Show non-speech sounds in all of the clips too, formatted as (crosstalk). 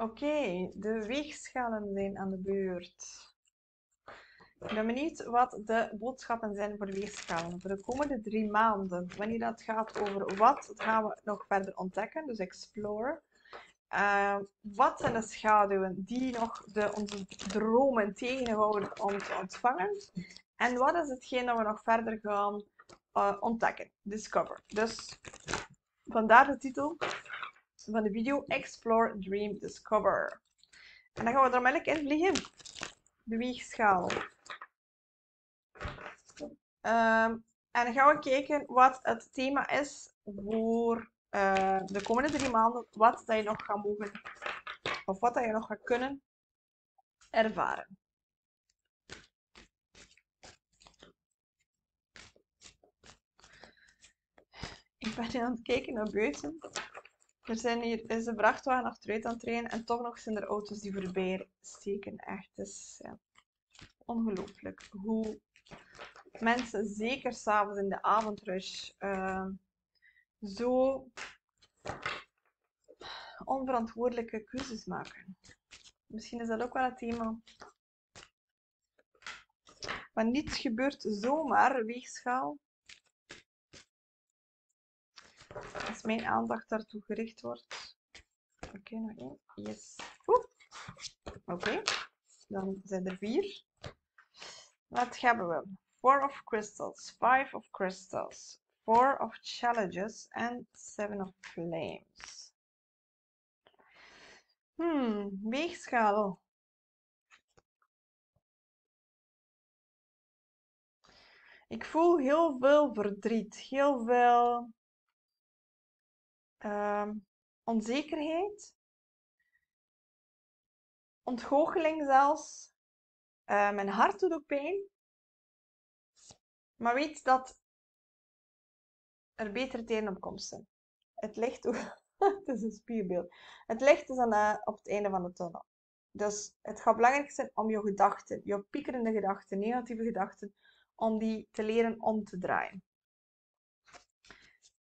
Oké, de weegschalen zijn aan de beurt. Ik ben benieuwd wat de boodschappen zijn voor weegschalen voor de komende drie maanden. Wanneer dat gaat over wat, gaan we nog verder ontdekken, dus explore. Uh, wat zijn de schaduwen die nog de, onze dromen tegenhouden om te ontvangen? En wat is hetgeen dat we nog verder gaan uh, ontdekken? Discover. Dus vandaar de titel van de video Explore, Dream, Discover. En dan gaan we er melk in vliegen. De weegschaal. Um, en dan gaan we kijken wat het thema is voor uh, de komende drie maanden. Wat dat je nog gaat mogen, of wat dat je nog gaat kunnen ervaren. Ik ben aan het kijken naar buiten. Er zijn hier, is een vrachtwagen achteruit aan het rijden en toch nog zijn er auto's die voorbij steken. Echt, is ja, ongelooflijk hoe mensen, zeker s'avonds in de avondrush, uh, zo onverantwoordelijke keuzes maken. Misschien is dat ook wel het thema. Maar niets gebeurt zomaar, weegschaal. Als mijn aandacht daartoe gericht wordt. Oké, nog één. Yes. Oké, dan zijn er vier. Wat hebben we? Four of crystals, five of crystals, four of challenges, and seven of flames. Hmm, weegschaal. Ik voel heel veel verdriet, heel veel uh, onzekerheid, ontgoocheling zelfs. Uh, mijn hart doet ook pijn. Maar weet dat er betere tijden op komst zijn. Het licht, (laughs) het is een spierbeeld. Het licht is aan op het einde van de tunnel. Dus het gaat belangrijk zijn om je gedachten, je piekerende gedachten, negatieve gedachten, om die te leren om te draaien.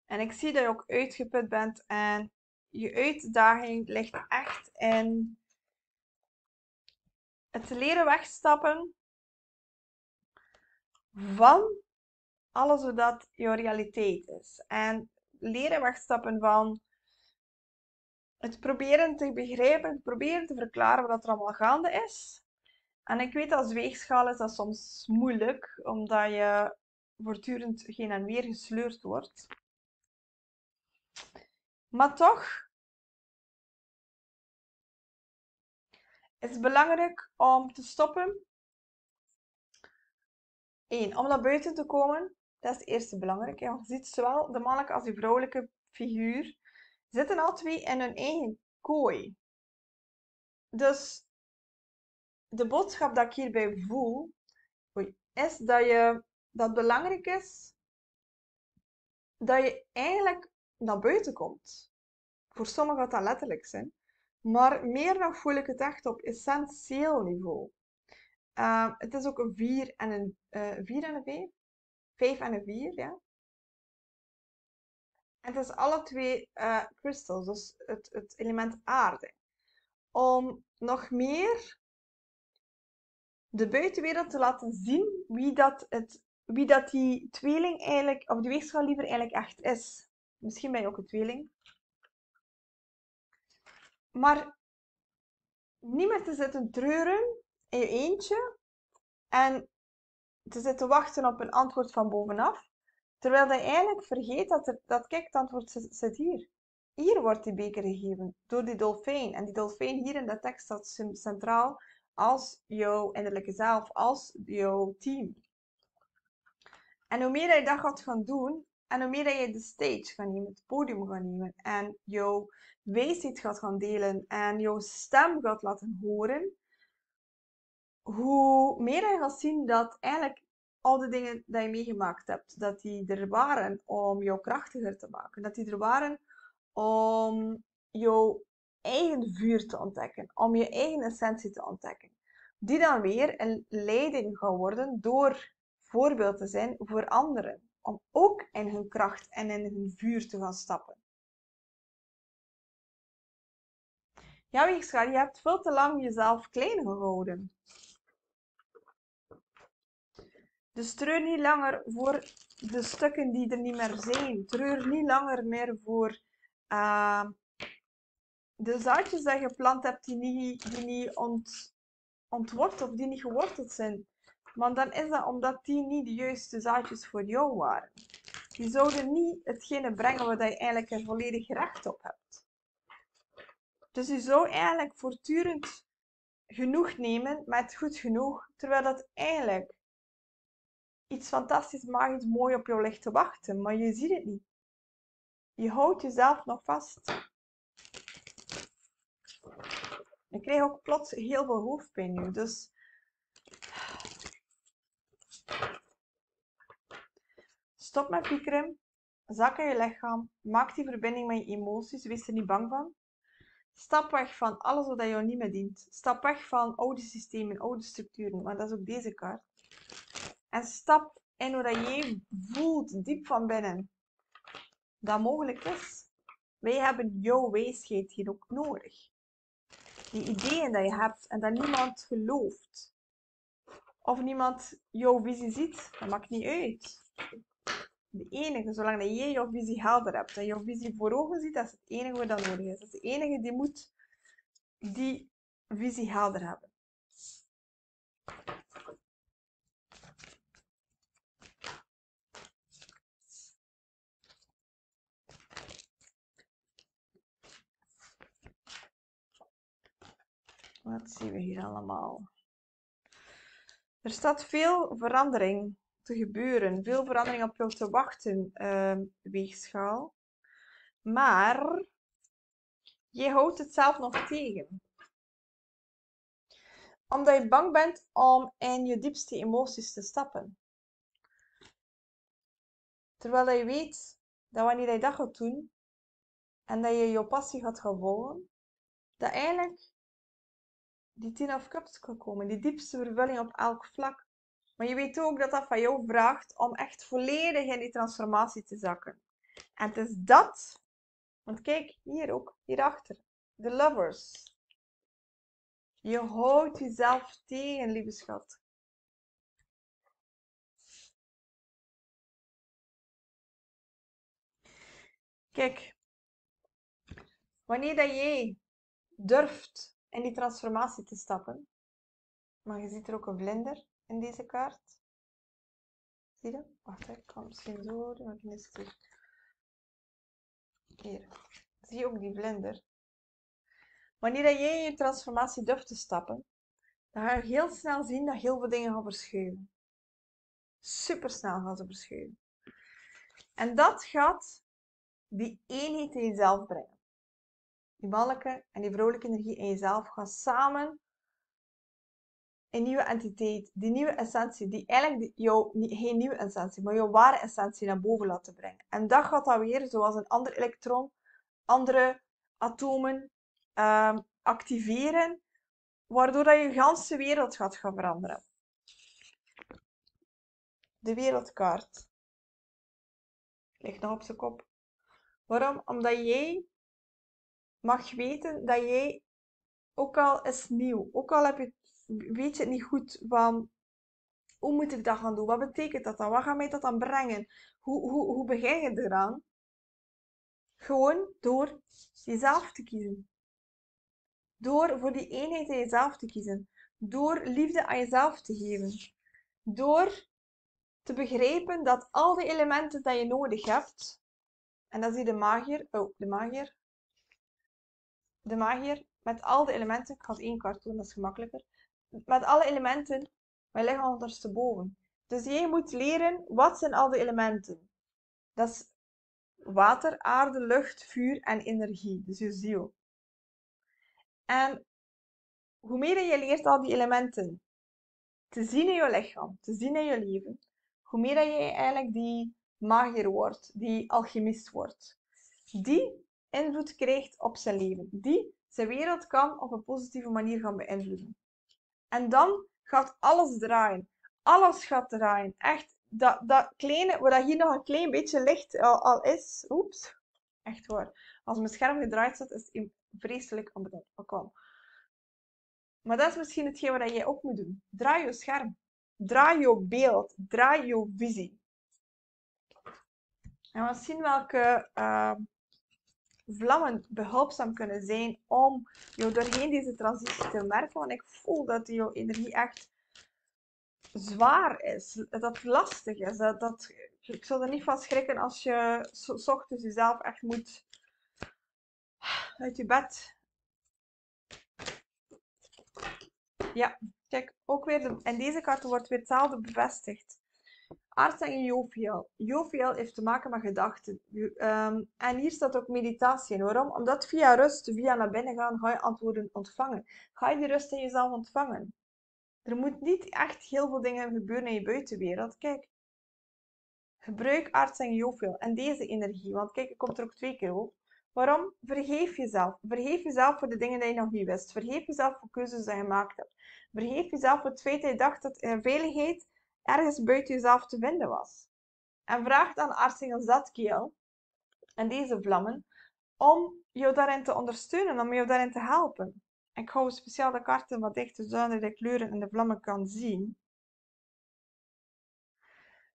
En ik zie dat je ook uitgeput bent en je uitdaging ligt echt in het leren wegstappen van alles wat jouw realiteit is. En leren wegstappen van het proberen te begrijpen, het proberen te verklaren wat er allemaal gaande is. En ik weet als weegschaal is dat soms moeilijk, omdat je voortdurend geen en weer gesleurd wordt. Maar toch is het belangrijk om te stoppen. Eén, om naar buiten te komen. Dat is het eerste belangrijke. Je ziet zowel de mannelijke als de vrouwelijke figuur zitten al twee in hun eigen kooi. Dus de boodschap dat ik hierbij voel, is dat, je, dat het belangrijk is dat je eigenlijk naar buiten komt. Voor sommigen gaat dat letterlijk zijn. Maar meer nog voel ik het echt op essentieel niveau. Uh, het is ook een 4 en een, uh, 4 en een 5. 5 en een 4, ja. En het is alle twee uh, crystals, dus het, het element aarde. Om nog meer de buitenwereld te laten zien wie dat, het, wie dat die tweeling eigenlijk, of die weegschaal liever eigenlijk echt is. Misschien ben je ook een tweeling. Maar niet meer te zitten treuren in je eentje en te zitten wachten op een antwoord van bovenaf. Terwijl je eigenlijk vergeet dat, er, dat kijk, antwoord zit hier. Hier wordt die beker gegeven door die dolfijn. En die dolfijn hier in de tekst staat centraal als jouw innerlijke zelf, als jouw team. En hoe meer je dat gaat gaan doen, en hoe meer je de stage gaat nemen, het podium gaat nemen en jouw wijsheid gaat gaan delen en jouw stem gaat laten horen, hoe meer je gaat zien dat eigenlijk al de dingen die je meegemaakt hebt, dat die er waren om jou krachtiger te maken. Dat die er waren om jouw eigen vuur te ontdekken, om je eigen essentie te ontdekken. Die dan weer een leiding gaan worden door voorbeeld te zijn voor anderen om ook in hun kracht en in hun vuur te gaan stappen. Ja, weegschaal, je hebt veel te lang jezelf klein gehouden. Dus treur niet langer voor de stukken die er niet meer zijn. Treur niet langer meer voor uh, de zaadjes die je geplant hebt die niet, die niet ont, ontworteld, die niet geworteld zijn. Maar dan is dat omdat die niet de juiste zaadjes voor jou waren. Die zouden niet hetgene brengen wat je eigenlijk er volledig recht op hebt. Dus je zou eigenlijk voortdurend genoeg nemen met goed genoeg, terwijl dat eigenlijk iets fantastisch, magisch, mooi op jou ligt te wachten, maar je ziet het niet. Je houdt jezelf nog vast. Ik krijg ook plots heel veel hoofdpijn nu, dus... Stop met piekeren, zak in je lichaam, maak die verbinding met je emoties, wees er niet bang van. Stap weg van alles wat jou niet meer dient. Stap weg van oude systemen, oude structuren, maar dat is ook deze kaart. En stap in hoe je voelt diep van binnen dat mogelijk is. Wij hebben jouw wijsheid hier ook nodig. Die ideeën die je hebt en dat niemand gelooft. Of niemand jouw visie ziet, dat maakt niet uit. De enige, zolang dat jij jouw visie helder hebt en jouw visie voor ogen ziet, dat is het enige wat dat nodig is. Dat is de enige die moet die visie helder hebben. Wat zien we hier allemaal? Er staat veel verandering gebeuren. Veel verandering op jou te wachten, uh, weegschaal. Maar je houdt het zelf nog tegen. Omdat je bang bent om in je diepste emoties te stappen. Terwijl je weet dat wanneer je dat gaat doen en dat je je passie gaat gaan volgen, dat eigenlijk die tien of cups kan komen. Die diepste vervulling op elk vlak. Maar je weet ook dat dat van jou vraagt om echt volledig in die transformatie te zakken. En het is dat, want kijk, hier ook, hierachter, de lovers. Je houdt jezelf tegen, lieve schat. Kijk, wanneer dat jij durft in die transformatie te stappen. Maar je ziet er ook een vlinder in deze kaart. Zie je? Wacht, ik kan misschien zo. Hier. Zie je ook die vlinder? Wanneer jij in je transformatie durft te stappen, dan ga je heel snel zien dat heel veel dingen gaan verschuiven. Super snel gaan ze verschuiven. En dat gaat die eenheid in jezelf brengen die mannelijke en die vrouwelijke energie in jezelf gaan samen een nieuwe entiteit, die nieuwe essentie, die eigenlijk jouw, geen nieuwe essentie, maar jouw ware essentie naar boven laten brengen. En dat gaat dan weer, zoals een ander elektron, andere atomen um, activeren, waardoor dat je ganse wereld gaat gaan veranderen. De wereldkaart ligt nog op zijn kop. Waarom? Omdat jij mag weten dat jij, ook al is nieuw, ook al heb je, weet je het niet goed van hoe moet ik dat gaan doen? Wat betekent dat dan? Wat gaat mij dat dan brengen? Hoe, hoe, hoe begin je eraan? Gewoon door jezelf te kiezen. Door voor die eenheid in jezelf te kiezen. Door liefde aan jezelf te geven. Door te begrijpen dat al die elementen die je nodig hebt, en dat zie je de magier, oh, de magier, de magier met al de elementen. Ik ga het één kaart doen, dat is gemakkelijker. Met alle elementen, wij liggen ondersteboven. Dus jij moet leren, wat zijn al de elementen? Dat is water, aarde, lucht, vuur en energie. Dus je ziel. En hoe meer je leert al die elementen te zien in je lichaam, te zien in je leven, hoe meer je eigenlijk die magier wordt, die alchemist wordt. Die invloed krijgt op zijn leven. Die zijn wereld kan op een positieve manier gaan beïnvloeden. En dan gaat alles draaien. Alles gaat draaien. Echt, dat, dat kleine, waar hier nog een klein beetje licht al, al is. Oeps. Echt waar. Als mijn scherm gedraaid staat, is vreselijk ambetant kwam. Maar dat is misschien hetgeen wat jij ook moet doen. Draai je scherm. Draai je beeld. Draai je visie. En we zien welke uh, vlammen behulpzaam kunnen zijn om jou doorheen deze transitie te merken. Want ik voel dat jouw energie echt zwaar is. Dat het lastig is. Dat, ik zou er niet van schrikken als je s ochtends jezelf echt moet uit je bed. Ja, kijk, ook weer en deze kaart wordt weer hetzelfde bevestigd. En Jovial. Jovial heeft te maken met gedachten. Um, en hier staat ook meditatie in. Waarom? Omdat via rust, via naar binnen gaan, ga je antwoorden ontvangen. Ga je die rust in jezelf ontvangen. Er moet niet echt heel veel dingen gebeuren in je buitenwereld. Kijk, gebruik en Jovial en deze energie. Want kijk, het komt er ook twee keer op. Waarom? Vergeef jezelf. Vergeef jezelf voor de dingen die je nog niet wist. Vergeef jezelf voor keuzes die je gemaakt hebt. Vergeef jezelf voor het feit dat je dacht dat veiligheid ergens buiten jezelf te vinden was. En vraag dan Arsingel Zatkiel en deze vlammen om jou daarin te ondersteunen, om jou daarin te helpen. Ik hou speciaal de kaarten wat dichter zodat de kleuren en de vlammen kan zien.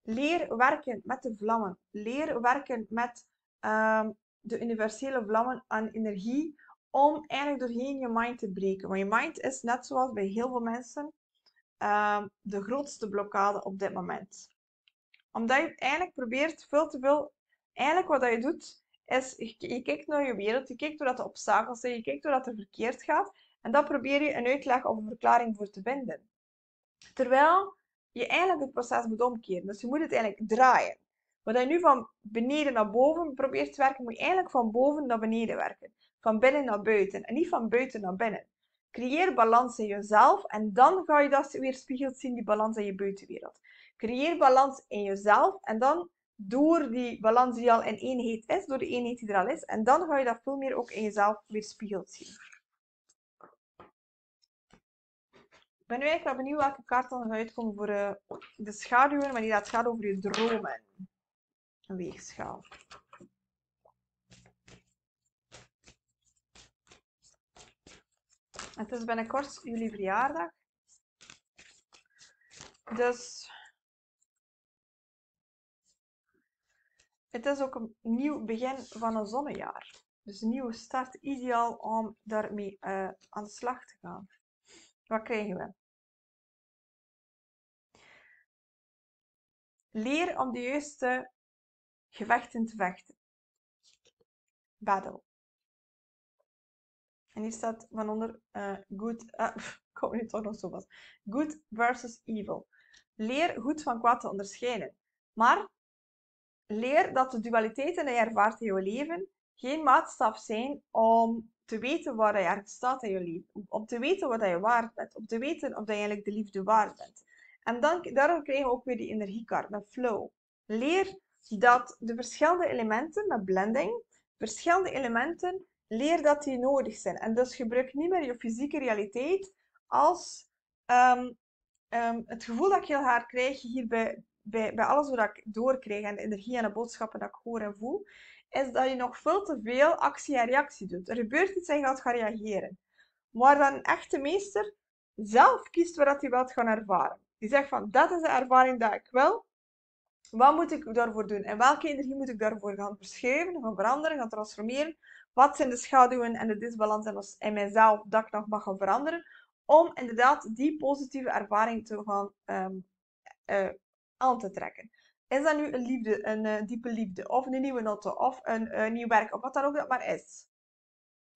Leer werken met de vlammen. Leer werken met ehm, de universele vlammen aan energie om eigenlijk doorheen je mind te breken. Want je mind is net zoals bij heel veel mensen ehm, de grootste blokkade op dit moment. Omdat je eigenlijk probeert veel te veel. Eigenlijk wat je doet, is je, kijkt naar je wereld, je kijkt doordat de obstakels zijn, je kijkt doordat het verkeerd gaat. En dan probeer je een uitleg of een verklaring voor te vinden. Terwijl je eigenlijk het proces moet omkeren. Dus je moet het eigenlijk draaien. Wat je nu van beneden naar boven probeert te werken, moet je eigenlijk van boven naar beneden werken. Van binnen naar buiten en niet van buiten naar binnen. Creëer balans in jezelf en dan ga je dat weer spiegeld zien, die balans in je buitenwereld. Creëer balans in jezelf en dan door die balans die al in eenheid is, door de eenheid die er al is, en dan ga je dat veel meer ook in jezelf weer spiegeld zien. Ik ben nu eigenlijk wel benieuwd welke kaart dan gaat uitkomen voor uh, de schaduwen, maar die gaat gaat over je dromen een weegschaal. Het is binnenkort jullie verjaardag. Dus het is ook een nieuw begin van een zonnejaar. Dus een nieuwe start, ideaal om daarmee uh, aan de slag te gaan. Wat krijgen we? Leer om de juiste gevechten te vechten. Battle. En hier staat van onder uh, good, (laughs) uh, kom nu toch nog zo vast. Good versus evil. Leer goed van kwaad te onderscheiden. Maar leer dat de dualiteiten die je ervaart in je leven geen maatstaf zijn om te weten waar je ergens staat in je leven. Om te weten wat je waard bent. Om te weten of je eigenlijk de liefde waard bent. En daarom krijgen we ook weer die energiekaart met flow. Leer dat de verschillende elementen met blending, verschillende elementen, leer dat die nodig zijn. En dus gebruik niet meer je fysieke realiteit als ehm, ehm, het gevoel dat ik heel hard krijg hier bij, bij, bij alles wat ik doorkrijg en de energie en de boodschappen dat ik hoor en voel, is dat je nog veel te veel actie en reactie doet. Er gebeurt iets en je gaat gaan reageren. Maar dan een echte meester zelf kiest waar hij wilt gaan ervaren. Die zegt van, dat is de ervaring die ik wil. Wat moet ik daarvoor doen? En welke energie moet ik daarvoor gaan verschuiven, gaan veranderen, gaan transformeren? Wat zijn de schaduwen en de disbalans in mijzelf dat ik nog mag gaan veranderen? Om inderdaad die positieve ervaring te gaan um, uh, aan te trekken. Is dat nu een liefde, een uh, diepe liefde, of een nieuwe auto, of een uh, nieuw werk, of wat dan ook dat maar is?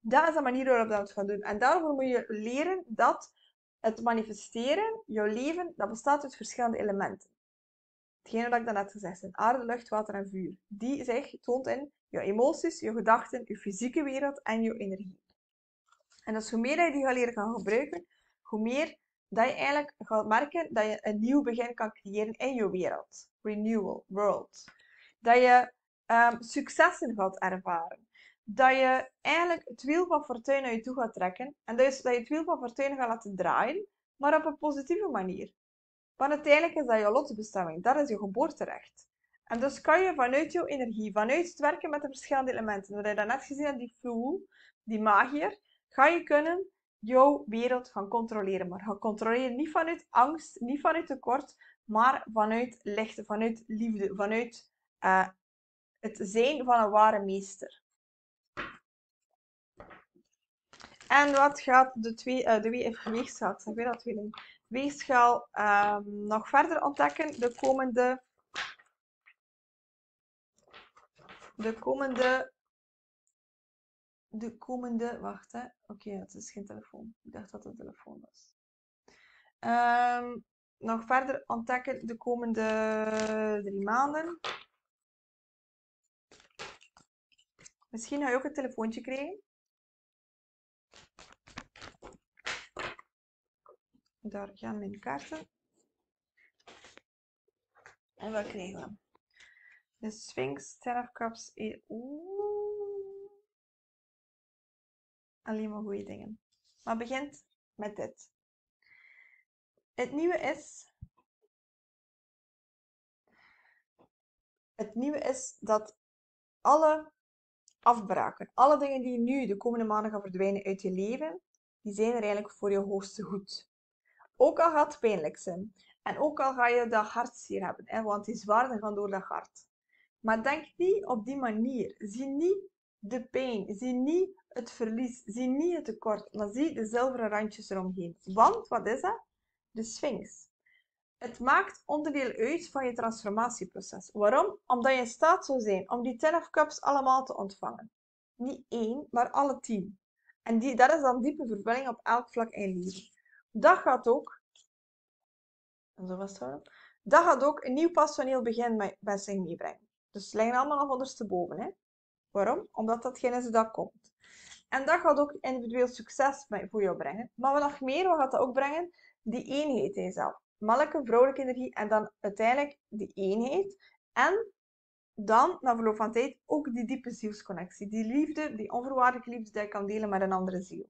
Dat is de manier waarop dat gaan doen. En daarvoor moet je leren dat het manifesteren, jouw leven, dat bestaat uit verschillende elementen. Hetgene dat ik daarnet gezegd heb, aarde, lucht, water en vuur. Die zich toont in je emoties, je gedachten, je fysieke wereld en je energie. En dus hoe meer je die gaat leren gaan gebruiken, hoe meer dat je eigenlijk gaat merken dat je een nieuw begin kan creëren in je wereld. Renewal, world. Dat je um, successen gaat ervaren. Dat je eigenlijk het wiel van fortuin naar je toe gaat trekken. En dus dat je het wiel van fortuin gaat laten draaien, maar op een positieve manier. Want uiteindelijk is dat je lotbestemming. Dat is je geboorterecht. En dus kan je vanuit jouw energie, vanuit het werken met de verschillende elementen, wat je daarnet gezien hebt, die flow, die magier, ga je kunnen jouw wereld gaan controleren. Maar gaan controleren niet vanuit angst, niet vanuit tekort, maar vanuit licht, vanuit liefde, vanuit uh, het zijn van een ware meester. En wat gaat de, twee, uh, de weegschaal, ik dat weer weegschaal um, nog verder ontdekken de komende, de komende, de komende, wacht oké, okay, het is geen telefoon. Ik dacht dat het een telefoon was. Um, nog verder ontdekken de komende drie maanden. Misschien ga je ook een telefoontje krijgen. Daar gaan mijn kaarten. En wat krijgen we? De Sphinx, Ten of. Oeh. Alleen maar goede dingen. Maar begint met dit. Het nieuwe is. Het nieuwe is dat alle afbraken, alle dingen die nu de komende maanden gaan verdwijnen uit je leven, die zijn er eigenlijk voor je hoogste goed. Ook al gaat het pijnlijk zijn. En ook al ga je dat hartzeer hebben, hè, want die zwaarden gaan door dat hart. Maar denk niet op die manier. Zie niet de pijn. Zie niet het verlies. Zie niet het tekort. Maar zie de zilveren randjes eromheen. Want, wat is dat? De Sphinx. Het maakt onderdeel uit van je transformatieproces. Waarom? Omdat je in staat zou zijn om die ten of cups allemaal te ontvangen. Niet één, maar alle tien. En die, dat is dan diepe vervulling op elk vlak in je leven. Dat gaat ook, zo vasthouden, dat gaat ook een nieuw passioneel begin bij zich meebrengen. Dus ze liggen allemaal nog ondersteboven. Hè? Waarom? Omdat datgene is dat komt. En dat gaat ook individueel succes voor jou brengen. Maar wat nog meer, wat gaat dat ook brengen? Die eenheid in jezelf. Mannelijke, vrouwelijke energie en dan uiteindelijk die eenheid. En dan, na verloop van tijd, ook die diepe zielsconnectie. Die liefde, die onvoorwaardelijke liefde die je kan delen met een andere ziel.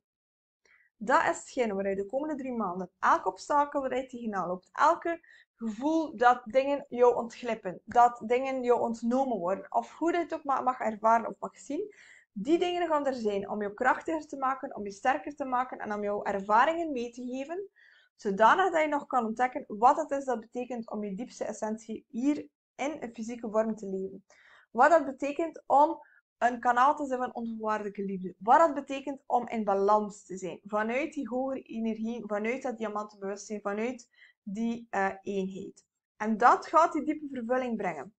Dat is hetgene waar je de komende drie maanden, elk obstakel waar je tegenaan loopt, elke gevoel dat dingen jou ontglippen, dat dingen jou ontnomen worden, of hoe je het ook mag ervaren of mag zien, die dingen gaan er zijn om je krachtiger te maken, om je sterker te maken en om jouw ervaringen mee te geven, zodanig dat je nog kan ontdekken wat het is dat betekent om je diepste essentie hier in een fysieke vorm te leven. Wat dat betekent om een kanaal te zijn van onvoorwaardelijke liefde. Wat dat betekent om in balans te zijn. Vanuit die hogere energie, vanuit dat diamantenbewustzijn, vanuit die uh, eenheid. En dat gaat die diepe vervulling brengen.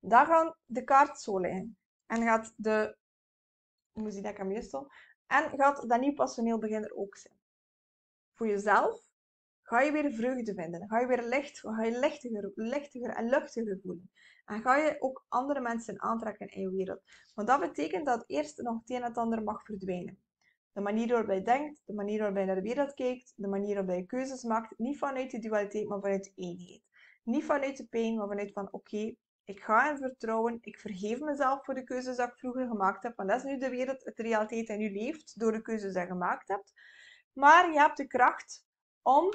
Daar gaan de kaart zo liggen. En gaat de... Hoe zie dat meestal? En gaat dat nieuw passioneel begin er ook zijn. Voor jezelf ga je weer vreugde vinden. Ga je weer licht, ga je lichtiger, lichtiger en luchtiger voelen. En ga je ook andere mensen aantrekken in je wereld. Want dat betekent dat eerst nog het een en ander mag verdwijnen. De manier waarop je denkt, de manier waarop je naar de wereld kijkt, de manier waarop je keuzes maakt, niet vanuit de dualiteit, maar vanuit de eenheid. Niet vanuit de pijn, maar vanuit van oké, ik ga in vertrouwen, ik vergeef mezelf voor de keuzes die ik vroeger gemaakt heb, want dat is nu de wereld, de realiteit in je leeft, door de keuzes die je gemaakt hebt. Maar je hebt de kracht om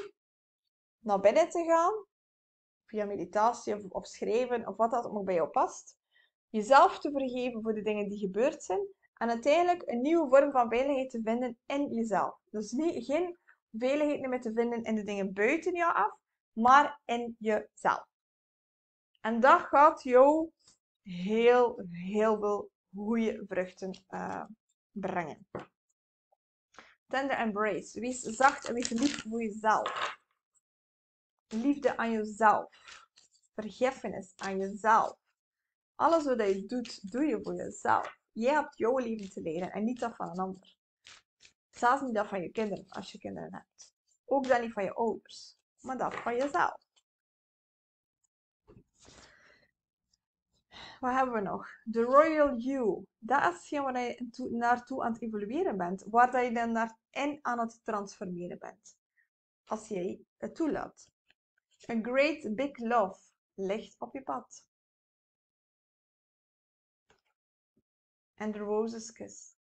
naar binnen te gaan, via meditatie of, of schrijven of wat dat ook bij jou past. Jezelf te vergeven voor de dingen die gebeurd zijn. En uiteindelijk een nieuwe vorm van veiligheid te vinden in jezelf. Dus niet, geen veiligheid meer te vinden in de dingen buiten jou af, maar in jezelf. En dat gaat jou heel, heel veel goede vruchten uh, brengen. Tender embrace. Wees zacht en wees lief voor jezelf liefde aan jezelf. Vergiffenis aan jezelf. Alles wat je doet, doe je voor jezelf. Jij hebt jouw leven te leren en niet dat van een ander. Zelfs niet dat van je kinderen, als je kinderen hebt. Ook dat niet van je ouders, maar dat van jezelf. Wat hebben we nog? The Royal You. Dat is hetgeen waar je naartoe aan het evolueren bent. Waar je dan naar aan het transformeren bent. Als jij het toelaat. A great big love ligt op je pad. En de kiss.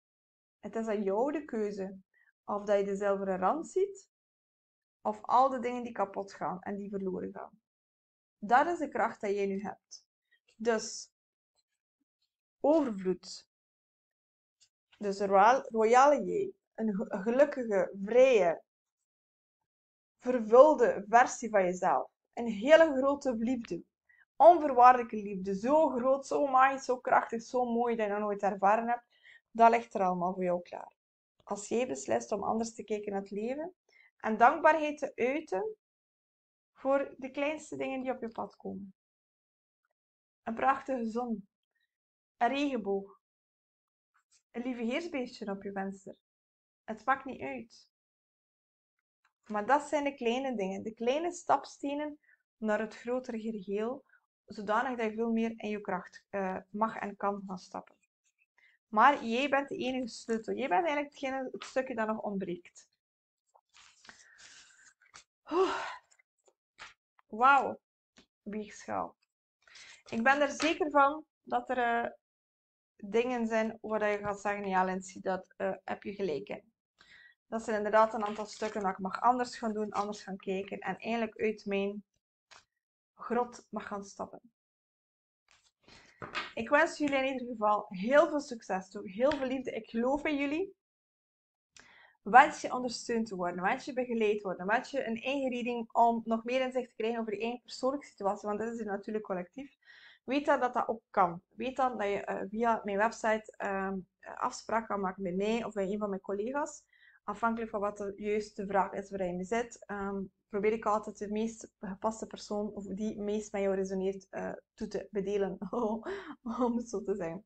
Het is aan jou de keuze of dat je de zilveren rand ziet of al de dingen die kapot gaan en die verloren gaan. Dat is de kracht die jij nu hebt. Dus overvloed. Dus royale J. Een gelukkige, vrije, vervulde versie van jezelf. Een hele grote liefde. Onvoorwaardelijke liefde. Zo groot, zo magisch, zo krachtig, zo mooi dat je nog nooit ervaren hebt. Dat ligt er allemaal voor jou klaar. Als jij beslist om anders te kijken naar het leven en dankbaarheid te uiten voor de kleinste dingen die op je pad komen. Een prachtige zon. Een regenboog. Een lieve heersbeestje op je venster. Het maakt niet uit. Maar dat zijn de kleine dingen, de kleine stapstenen naar het grotere geheel, zodanig dat je veel meer in je kracht uh, mag en kan gaan stappen. Maar jij bent de enige sleutel. Jij bent eigenlijk hetgene, het stukje dat nog ontbreekt. Wauw, weegschaal. Ik ben er zeker van dat er uh, dingen zijn waar je gaat zeggen, ja Lindsay, dat uh, heb je gelijk in. Dat zijn inderdaad een aantal stukken dat ik mag anders gaan doen, anders gaan kijken en eigenlijk uit mijn grot mag gaan stappen. Ik wens jullie in ieder geval heel veel succes toe, heel veel liefde. Ik geloof in jullie. Wens je ondersteund te worden, wens je begeleid worden, wens je een eigen reading om nog meer inzicht te krijgen over je eigen persoonlijke situatie, want dit is natuurlijk collectief. Weet dan dat dat ook kan. Weet dan dat je uh, via mijn website uh, afspraak kan maken met mij of bij een van mijn collega's. Afhankelijk van wat de juiste vraag is waar je zit, um, probeer ik altijd de meest gepaste persoon of die meest met jou resoneert uh, toe te bedelen, (laughs) om het zo te zeggen.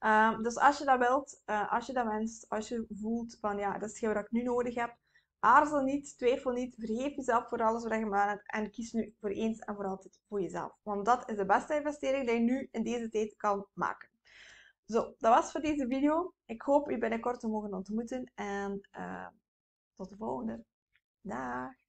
Um, dus als je dat wilt, uh, als je dat wenst, als je voelt van ja, dat is wat ik nu nodig heb, aarzel niet, twijfel niet, vergeef jezelf voor alles wat je gedaan hebt en kies nu voor eens en voor altijd voor jezelf. Want dat is de beste investering die je nu in deze tijd kan maken. Zo, dat was voor deze video. Ik hoop u binnenkort te mogen ontmoeten en uh, tot de volgende. Dag!